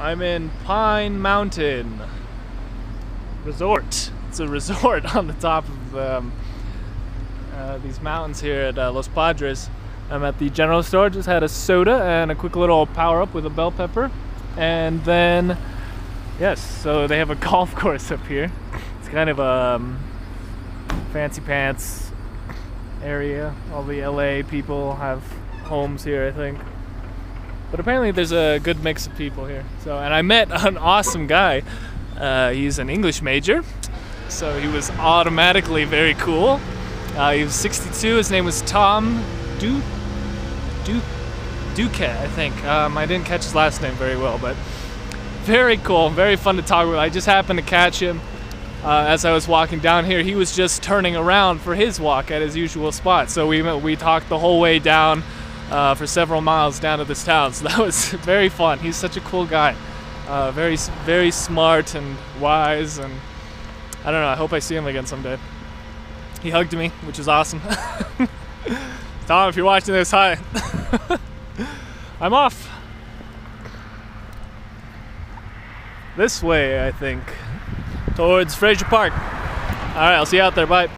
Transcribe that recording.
I'm in Pine Mountain Resort. It's a resort on the top of um, uh, these mountains here at uh, Los Padres. I'm at the general store, just had a soda and a quick little power up with a bell pepper. And then, yes, so they have a golf course up here. It's kind of a um, fancy pants area. All the LA people have homes here, I think. But apparently, there's a good mix of people here. So, and I met an awesome guy. Uh, he's an English major, so he was automatically very cool. Uh, he was 62. His name was Tom Du Du Duquette, I think. Um, I didn't catch his last name very well, but very cool, very fun to talk with. I just happened to catch him uh, as I was walking down here. He was just turning around for his walk at his usual spot, so we we talked the whole way down uh, for several miles down to this town. So that was very fun. He's such a cool guy, uh, very very smart and wise, and I don't know. I hope I see him again someday. He hugged me, which is awesome. Tom, if you're watching this, hi. I'm off. This way, I think, towards Frazier Park. All right, I'll see you out there. Bye.